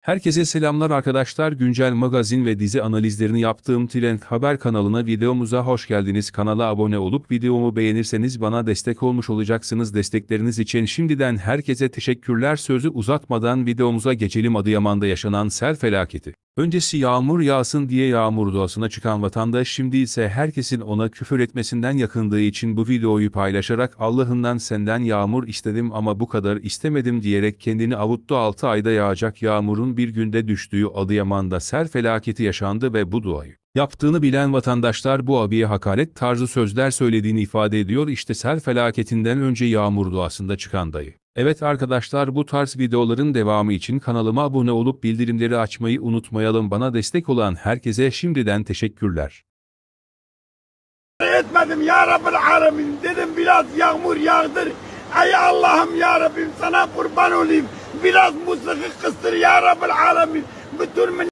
Herkese selamlar arkadaşlar. Güncel magazin ve dizi analizlerini yaptığım Trend Haber kanalına videomuza hoş geldiniz. Kanala abone olup videomu beğenirseniz bana destek olmuş olacaksınız. Destekleriniz için şimdiden herkese teşekkürler. Sözü uzatmadan videomuza geçelim Adıyaman'da yaşanan sel felaketi. Öncesi yağmur yağsın diye yağmur doğasına çıkan vatandaş şimdi ise herkesin ona küfür etmesinden yakındığı için bu videoyu paylaşarak Allah'ından senden yağmur istedim ama bu kadar istemedim diyerek kendini avuttu 6 ayda yağacak yağmurun bir günde düştüğü Adıyaman'da sel felaketi yaşandı ve bu duayı yaptığını bilen vatandaşlar bu abiye hakaret tarzı sözler söylediğini ifade ediyor işte sel felaketinden önce yağmur doğasında çıkan dayı. Evet arkadaşlar bu tarz videoların devamı için kanalıma abone olup bildirimleri açmayı unutmayalım. Bana destek olan herkese şimdiden teşekkürler. etmedim ya Rabbil Alemin. Dedim biraz yağmur yağdır. Ey Allah'ım ya Rabbim sana kurban olayım. Biraz musiki kıstır ya Rabbil Alemin. Bütün